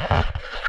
Ah.